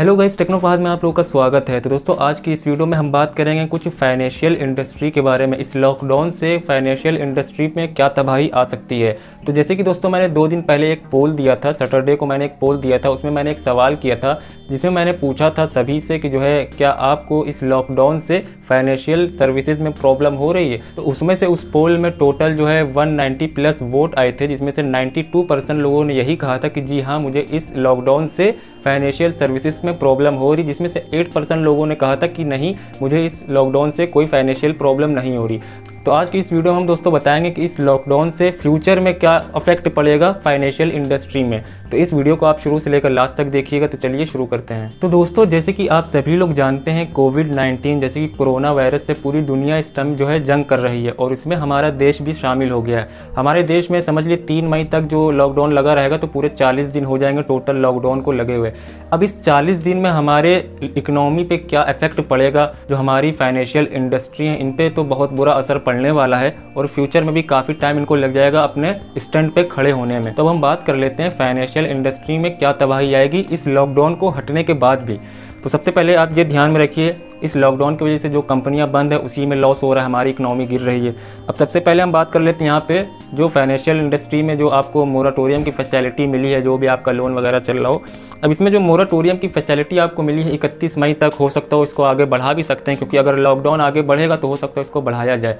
Hello guys टेक्नोफाद में आप लोगों का स्वागत है। तो दोस्तों, आज की इस वीडियो में हम बात करेंगे कुछ फाइनेंशियल इंडस्ट्री के बारे में। इस लॉकडाउन से फाइनेंशियल इंडस्ट्री में क्या तबाही आ सकती है? तो जैसे कि दोस्तों, मैंने दो दिन पहले एक पोल दिया था सैटरडे को मैंने एक पोल दिया था, उसमें मैंने एक सवाल किया था, जिसमें मैंने पूछा था सभी से कि जो है, क्या आपको इस लॉकडाउन से फाइनेंशियल सर्विसेज़ में प्रॉब्लम हो रही है तो उसमें से उस पोल में टोटल जो है 190 प्लस वोट आए थे, जिसमें से 92 परसेंट लोगों ने यही कहा था कि जी हाँ मुझे इस लॉकडाउन से फाइनेंशियल सर्विसेज़ में प्रॉब्लम हो रही, जिसमें से 8 परसेंट लोगों ने कहा था कि नहीं, मुझे इस लॉकडाउन से कोई फाइनेंशियल प्रॉब्लम नहीं हो रही। तो आज की इस वीडियो में हम दोस्तों बताएँगे कि इस लॉकडाउन से फ्यूचर में क्या अफेक्ट पड़ेगा फाइनेंशियल इंडस्ट्री में। तो इस वीडियो को आप शुरू से लेकर लास्ट तक देखिएगा तो चलिए शुरू करते हैं। तो दोस्तों, जैसे कि आप सभी लोग जानते हैं, कोविड 19 जैसे कि कोरोना वायरस से पूरी दुनिया इस टाइम जो है जंग कर रही है, और इसमें हमारा देश भी शामिल हो गया है। हमारे देश में समझ लिए तीन मई तक जो लॉकडाउन लगा रहेगा तो पूरे चालीस दिन हो जाएँगे टोटल लॉकडाउन को लगे हुए। अब इस चालीस दिन में हमारे इकोनॉमी पर क्या इफ़ेक्ट पड़ेगा, जो हमारी फाइनेंशियल इंडस्ट्री है, इन पर तो बहुत बुरा असर पड़ने वाला है, और फ्यूचर में भी काफ़ी टाइम इनको लग जाएगा अपने स्टैंड पर खड़े होने में। तो हम बात कर लेते हैं फाइनेंशियल इंडस्ट्री में क्या तबाही आएगी, इस लॉकडाउन को हटने के बाद भी। तो सबसे पहले आप ये ध्यान में रखिए, इस लॉकडाउन की वजह से जो कंपनियाँ बंद है, उसी में लॉस हो रहा है, हमारी इकनॉमी गिर रही है। अब सबसे पहले हम बात कर लेते हैं यहाँ पे जो फाइनेंशियल इंडस्ट्री में जो आपको मोराटोरियम की फैसिलिटी मिली है, जो भी आपका लोन वगैरह चल रहा हो। अब इसमें जो मोराटोरियम की फैसिलिटी आपको मिली है, इकतीस मई तक हो सकता हो, इसको आगे बढ़ा भी सकते हैं, क्योंकि अगर लॉकडाउन आगे बढ़ेगा तो हो सकता है इसको बढ़ाया जाए।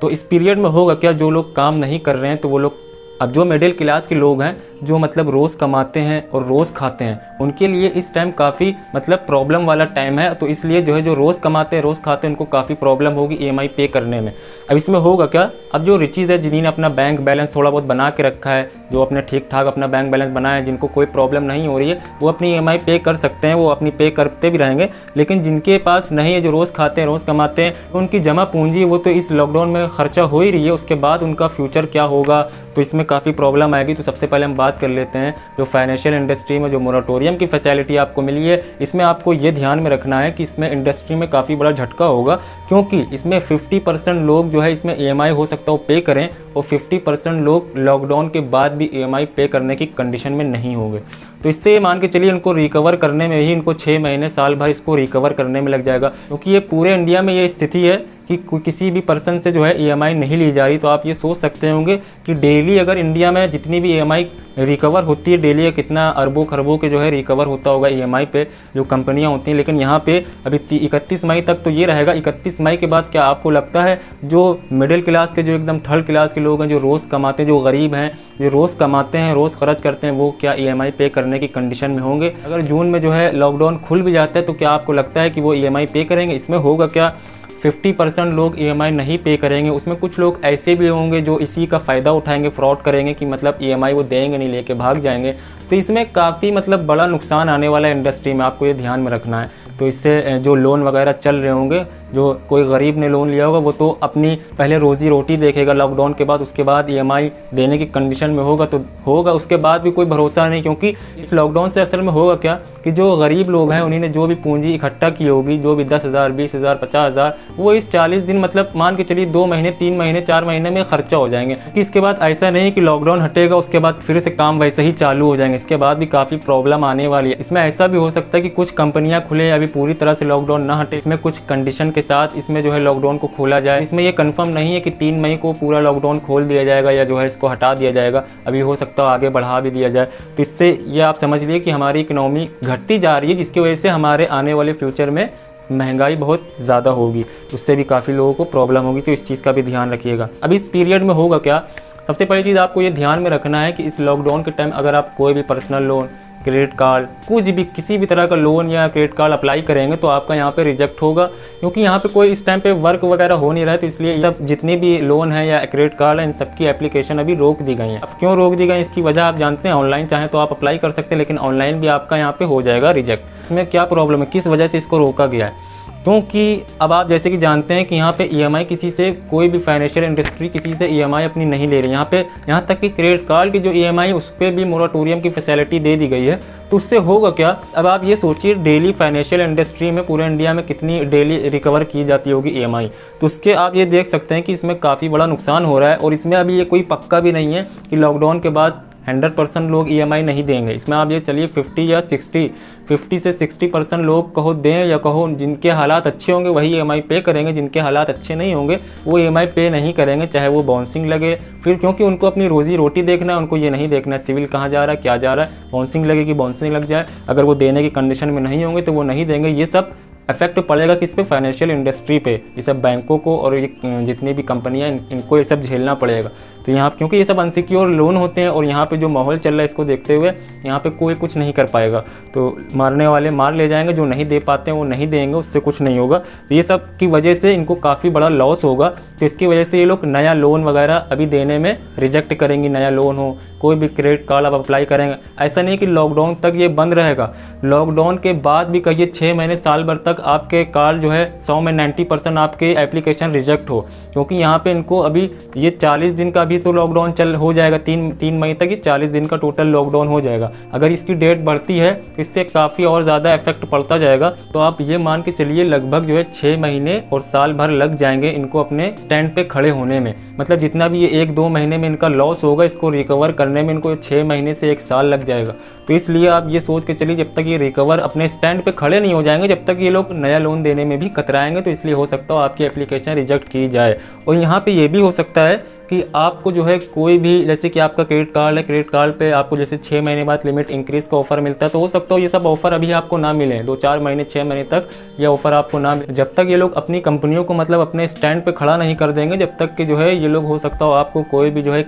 तो इस पीरियड में होगा क्या? जो लोग काम नहीं कर रहे हैं तो वो लोग अब जो मिडिल क्लास के लोग हैं, जो मतलब रोज़ कमाते हैं और रोज़ खाते हैं, उनके लिए इस टाइम काफ़ी मतलब प्रॉब्लम वाला टाइम है। तो इसलिए जो है, जो रोज़ कमाते हैं, रोज़ खाते हैं, उनको काफ़ी प्रॉब्लम होगी ई पे करने में। अब इसमें होगा क्या? अब जो रिचीज़ है, जिन्होंने अपना बैंक बैलेंस थोड़ा बहुत बना के रखा है, जो अपने ठीक ठाक अपना बैंक बैलेंस बनाया है, जिनको कोई प्रॉब्लम नहीं हो रही है, वो अपनी ईएमआई पे कर सकते हैं, वो अपनी पे करते भी रहेंगे। लेकिन जिनके पास नहीं है, जो रोज़ खाते हैं, रोज़ कमाते हैं उनकी जमा पूंजी, वो तो इस लॉकडाउन में खर्चा हो ही रही है। उसके बाद उनका फ्यूचर क्या होगा? तो इसमें काफ़ी प्रॉब्लम आएगी तो सबसे पहले हम बात कर लेते हैं जो फाइनेंशियल इंडस्ट्री में जो मोराटोरियम की फैसिलिटी आपको मिली है, इसमें आपको ये ध्यान में रखना है कि इसमें इंडस्ट्री में काफ़ी बड़ा झटका होगा, क्योंकि इसमें 50 परसेंट लोग जो है इसमें ई हो सकता हो पे करें, और 50 परसेंट लोग लॉकडाउन के बाद भी ई पे करने की कंडीशन में नहीं होंगे। तो इससे मान के चलिए इनको रिकवर करने में ही इनको छः महीने, साल भर इसको रिकवर करने में लग जाएगा, क्योंकि ये पूरे इंडिया में ये स्थिति है कि किसी भी पर्सन से जो है ईएमआई नहीं ली जा रही तो आप ये सोच सकते होंगे कि डेली अगर इंडिया में जितनी भी ईएमआई रिकवर होती है डेली कितना अरबों खरबों के जो है रिकवर होता होगा ईएमआई पे, जो कंपनियाँ होती हैं। लेकिन यहाँ पे अभी इकतीस मई तक तो ये रहेगा। इकतीस मई के बाद क्या आपको लगता है, जो मिडिल क्लास के जो एकदम थर्ड क्लास के लोग हैं, जो रोज़ कमाते हैं, जो गरीब हैं, जो रोज़ कमाते हैं, रोज़ खर्च करते हैं, वो क्या ईएमआई पे करने की कंडीशन में होंगे? अगर जून में जो है लॉकडाउन खुल भी जाता है तो क्या आपको लगता है कि वो ईएमआई पे करेंगे? इसमें होगा क्या? 50 परसेंट लोग ईएमआई नहीं पे करेंगे। उसमें कुछ लोग ऐसे भी होंगे जो इसी का फ़ायदा उठाएँगे फ्रॉड करेंगे कि मतलब ईएमआई वो देंगे नहीं, लेके भाग जाएँगे। तो इसमें काफ़ी मतलब बड़ा नुकसान आने वाला है इंडस्ट्री में, आपको ये ध्यान में रखना है। तो इससे, जो लोन वगैरह चल रहे होंगे जो कोई गरीब ने लोन लिया होगा, वो तो अपनी पहले रोज़ी रोटी देखेगा लॉकडाउन के बाद, उसके बाद ईएमआई देने की कंडीशन में होगा तो होगा, उसके बाद भी कोई भरोसा नहीं, क्योंकि इस लॉकडाउन से असल में होगा क्या कि जो गरीब लोग हैं उन्होंने जो भी पूंजी इकट्ठा की होगी, जो भी दस हज़ार, बीस हज़ार, पचास हज़ार, वो इस चालीस दिन मतलब मान के चलिए दो महीने, तीन महीने, चार महीने में खर्चा हो जाएँगे। कि इसके बाद ऐसा नहीं कि लॉकडाउन हटेगा, उसके बाद फिर से काम वैसे ही चालू हो जाएँगे। इसके बाद भी काफ़ी प्रॉब्लम आने वाली है। इसमें ऐसा भी हो सकता है कि कुछ कंपनियाँ खुले अभी पूरी तरह से लॉकडाउन ना हटे। इसमें कुछ कंडीशन के साथ इसमें जो है लॉकडाउन को खोला जाए। इसमें ये कंफर्म नहीं है कि तीन मई को पूरा लॉकडाउन खोल दिया जाएगा या जो है इसको हटा दिया जाएगा। अभी हो सकता है आगे बढ़ा भी दिया जाए। तो इससे ये आप समझ लीजिए कि हमारी इकोनॉमी घटती जा रही है, जिसकी वजह से हमारे आने वाले फ्यूचर में महँगाई बहुत ज़्यादा होगी। उससे भी काफ़ी लोगों को प्रॉब्लम होगी तो इस चीज़ का भी ध्यान रखिएगा। अब इस पीरियड में होगा क्या? सबसे पहली चीज़ आपको ये ध्यान में रखना है कि इस लॉकडाउन के टाइम अगर आप कोई भी पर्सनल लोन क्रेडिट कार्ड, कुछ भी, किसी भी तरह का लोन या क्रेडिट कार्ड अप्लाई करेंगे तो आपका यहाँ पे रिजेक्ट होगा, क्योंकि यहाँ पे कोई इस टाइम पे वर्क वगैरह हो नहीं रहा है तो इसलिए सब जितने भी लोन है या क्रेडिट कार्ड है, इन सबकी एप्लीकेशन अभी रोक दी गई है। अब क्यों रोक दी गई? इसकी वजह आप जानते हैं ऑनलाइन चाहें तो आप अप्लाई कर सकते हैं, लेकिन ऑनलाइन भी आपका यहाँ पे हो जाएगा रिजेक्ट इसमें क्या प्रॉब्लम है? किस वजह से इसको रोका गया है? क्योंकि अब आप जैसे कि जानते हैं कि यहाँ पे ईएमआई किसी से कोई भी फाइनेंशियल इंडस्ट्री किसी से ईएमआई अपनी नहीं ले रही। यहाँ पे, यहाँ तक कि क्रेडिट कार्ड की जो ईएमआई उस पर भी मोराटोरियम की फैसिलिटी दे दी गई है। तो उससे होगा क्या? अब आप ये सोचिए डेली फाइनेंशियल इंडस्ट्री में पूरे इंडिया में कितनी डेली रिकवर की जाती होगी ईएमआई तो उसके आप ये देख सकते हैं कि इसमें काफ़ी बड़ा नुकसान हो रहा है और इसमें अभी ये कोई पक्का भी नहीं है कि लॉकडाउन के बाद हंड्रेड परसेंट लोग ईएमआई नहीं देंगे। इसमें आप ये चलिए फिफ्टी या सिक्सटी फिफ्टी से सिक्सटी परसेंट लोग कहो दें या कहो जिनके हालात अच्छे होंगे वही ईएमआई पे करेंगे जिनके हालात अच्छे नहीं होंगे वो ईएमआई पे नहीं करेंगे चाहे वो बाउंसिंग लगे। फिर क्योंकि उनको अपनी रोज़ी रोटी देखना है उनको ये नहीं देखना है सिविल कहाँ जा रहा है क्या जा रहा है बाउंसिंग लगेगी बाउंसिंग लग जाए अगर वो देने की कंडीशन में नहीं होंगे तो वो नहीं देंगे। ये सब इफ़ेक्ट पड़ेगा किस पे? फाइनेंशियल इंडस्ट्री पे। ये सब बैंकों को और ये जितनी भी कंपनियाँ इन, इनको ये सब झेलना पड़ेगा। तो यहाँ क्योंकि ये सब अनसिक्योर लोन होते हैं और यहाँ पे जो माहौल चल रहा है इसको देखते हुए यहाँ पे कोई कुछ नहीं कर पाएगा। तो मारने वाले मार ले जाएँगे, जो नहीं दे पाते हैं वो नहीं देंगे, उससे कुछ नहीं होगा। तो ये सब की वजह से इनको काफ़ी बड़ा लॉस होगा। तो इसकी वजह से ये लोग नया लोन वगैरह अभी देने में रिजेक्ट करेंगे, नया लोन हो, कोई भी क्रेडिट कार्ड आप अप्लाई करेंगे। ऐसा नहीं कि लॉकडाउन तक ये बंद रहेगा। लॉकडाउन के बाद भी कहिए छः महीने, साल भर तक आपके कार्ड जो है सौ में नाइन्टी आपके एप्लीकेशन रिजेक्ट हो। क्योंकि यहाँ पर इनको अभी ये चालीस दिन का भी तो लॉकडाउन चल, हो जाएगा तीन तीन मई तक ही, चालीस दिन का टोटल लॉकडाउन हो जाएगा। अगर इसकी डेट बढ़ती है तो इससे काफ़ी और ज़्यादा इफ़ेक्ट पड़ता जाएगा तो आप ये मान के चलिए लगभग जो है छः महीने और साल भर लग जाएँगे इनको अपने स्टैंड पे खड़े होने में। मतलब जितना भी ये एक, दो महीने में इनका लॉस होगा, इसको रिकवर करने में इनको छः महीने से एक साल लग जाएगा। तो इसलिए आप ये सोच के चलिए, जब तक ये रिकवर अपने स्टैंड पे खड़े नहीं हो जाएँगे, जब तक ये लोग नया लोन देने में भी कतराएँगे तो इसलिए हो सकता हो आपकी एप्लीकेशन रिजेक्ट की जाए। और यहाँ पे ये भी हो सकता है कि आपको जो है कोई भी, जैसे कि आपका क्रेडिट कार्ड है क्रेडिट कार्ड पे आपको जैसे छः महीने बाद लिमिट इंक्रीज़ का ऑफ़र मिलता है तो हो सकता हो ये सब ऑफ़र अभी आपको ना मिले दो चार महीने छः महीने तक ये ऑफ़र आपको ना मिले। जब तक ये लोग अपनी कंपनियों को मतलब अपने स्टैंड पे खड़ा नहीं कर देंगे, जब तक कि जो है ये लोग हो सकता हो आपको कोई भी जो है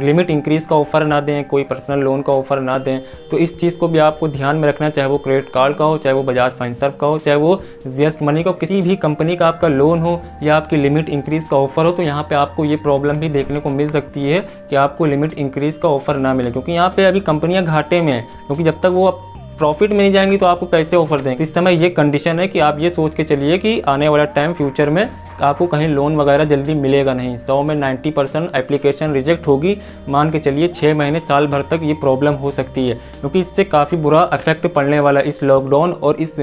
लिमिट इंक्रीज़ का ऑफ़र ना दें, कोई पर्सनल लोन का ऑफ़र ना दें तो इस चीज़ को भी आपको ध्यान में रखना चाहे वो क्रेडिट कार्ड का हो, चाहे वो बजाज फाइनसर्व का हो, चाहे वो जीएस मनी का किसी भी कंपनी का आपका लोन हो या आपकी लिमिट इंक्रीज़ का ऑफ़र हो तो यहाँ पर आपको ये प्रॉब्लम भी देखने को मिल सकती है कि आपको लिमिट इंक्रीज़ का ऑफ़र ना मिले, क्योंकि यहाँ पे अभी कंपनियाँ घाटे में हैं, क्योंकि जब तक वो प्रॉफिट में नहीं जाएँगी तो आपको कैसे ऑफ़र देंगे? इस समय ये कंडीशन है कि आप ये सोच के चलिए कि आने वाला टाइम फ्यूचर में आपको कहीं लोन वगैरह जल्दी मिलेगा नहीं। सौ में नाइन्टी परसेंट एप्लीकेशन रिजेक्ट होगी। मान के चलिए छः महीने, साल भर तक ये प्रॉब्लम हो सकती है। क्योंकि इससे काफ़ी बुरा इफ़ेक्ट पड़ने वाला इस लॉकडाउन और इस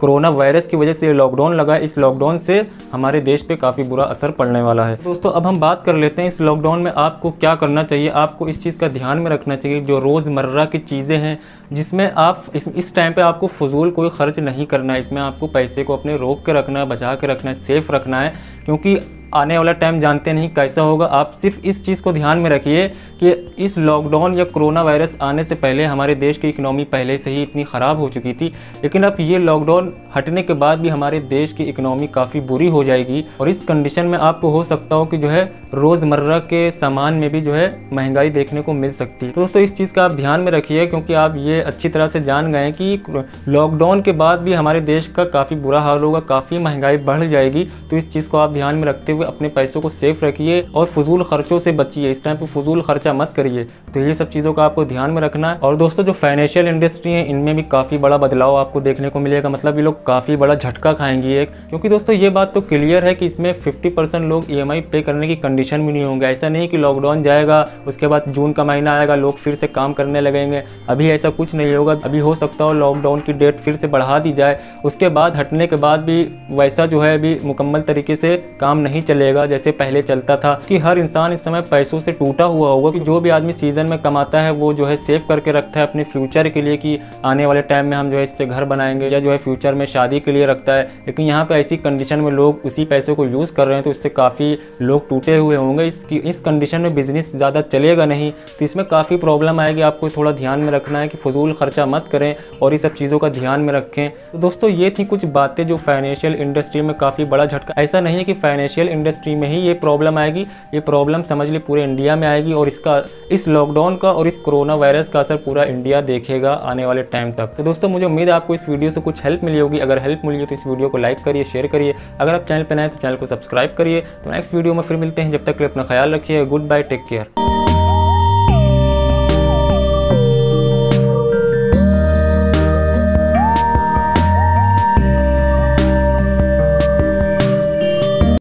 कोरोना वायरस की वजह से लॉकडाउन लगा इस लॉकडाउन से हमारे देश पर काफ़ी बुरा असर पड़ने वाला है। दोस्तों, अब हम बात कर लेते हैं इस लॉकडाउन में आपको क्या करना चाहिए। आपको इस चीज़ का ध्यान में रखना चाहिए जो रोज़मर्रा की चीज़ें हैं, जिसमें आप इस टाइम पे आपको फजूल कोई खर्च नहीं करना है। इसमें आपको पैसे को अपने रोक के रखना है, बचा के रखना है, सेफ़ रखना है। क्योंकि आने वाला टाइम जानते नहीं कैसा होगा। आप सिर्फ़ इस चीज़ को ध्यान में रखिए कि इस लॉकडाउन या कोरोना वायरस आने से पहले हमारे देश की इकनॉमी पहले से ही इतनी ख़राब हो चुकी थी। लेकिन अब ये लॉकडाउन हटने के बाद भी हमारे देश की इकनॉमी काफ़ी बुरी हो जाएगी। और इस कंडीशन में आपको हो सकता हो कि जो है रोज़मर्रा के सामान में भी जो है महँगाई देखने को मिल सकती। है तो दोस्तों, इस चीज़ का आप ध्यान में रखिए क्योंकि आप ये अच्छी तरह से जान गए कि लॉकडाउन के बाद भी हमारे देश का काफ़ी बुरा हाल होगा, काफ़ी महँगाई बढ़ जाएगी। तो इस चीज़ को आप ध्यान में रखते हुए, अपने पैसों को सेफ़ रखिए और फजूल खर्चों से बचिए। इस टाइम पे फजूल खर्चा मत करिए। तो ये सब चीज़ों का आपको ध्यान में रखना है। और दोस्तों, जो फाइनेंशियल इंडस्ट्री है, इनमें भी काफ़ी बड़ा बदलाव आपको देखने को मिलेगा। मतलब ये लोग काफ़ी बड़ा झटका खाएँगे एक। क्योंकि दोस्तों, ये बात तो क्लियर है कि इसमें फिफ्टी लोग ई पे करने की कंडीशन भी नहीं होंगे। ऐसा नहीं कि लॉकडाउन जाएगा, उसके बाद जून का महीना आएगा, लोग फिर से काम करने लगेंगे। अभी ऐसा कुछ नहीं होगा। अभी हो सकता हो लॉकडाउन की डेट फिर से बढ़ा दी जाए। उसके बाद, हटने के बाद भी वैसा जो है अभी मुकम्मल तरीके से काम नहीं चलेगा। जैसे पहले चलता था कि हर इंसान इस समय पैसों से टूटा हुआ होगा कि जो भी आदमी सीज़न में कमाता है, वो जो है सेव करके रखता है अपने फ्यूचर के लिए कि आने वाले टाइम में हम जो है इससे घर बनाएँगे या जो है फ्यूचर में शादी के लिए रखता है। लेकिन यहाँ पे ऐसी कंडीशन में लोग उसी पैसे को यूज़ कर रहे हैं तो इससे काफ़ी लोग टूटे हुए होंगे। इसकी, इस कंडीशन में बिज़नेस ज़्यादा चलेगा नहीं। तो इसमें काफ़ी प्रॉब्लम आएगी। आपको थोड़ा ध्यान में रखना है कि फजूल खर्चा मत करें और ये सब चीज़ों का ध्यान में रखें। तो दोस्तों, ये थी कुछ बातें जो फाइनेंशियल इंडस्ट्री में काफ़ी बड़ा झटका। ऐसा नहीं है कि फाइनेंशियल इंडस्ट्री में ही ये प्रॉब्लम आएगी, ये प्रॉब्लम समझ ली पूरे इंडिया में आएगी और इसका, इस लॉकडाउन का और इस कोरोना वायरस का असर पूरा इंडिया देखेगा आने वाले टाइम तक। तो दोस्तों, मुझे उम्मीद आपको इस वीडियो से कुछ हेल्प मिली होगी। अगर हेल्प मिली हो तो इस वीडियो को लाइक करिए शेयर करिए। अगर आप चैनल पर नए तो चैनल को सब्सक्राइब करिए। तो नेक्स्ट वीडियो में फिर मिलते हैं। जब तक अपना ख्याल रखिए। Good bye take care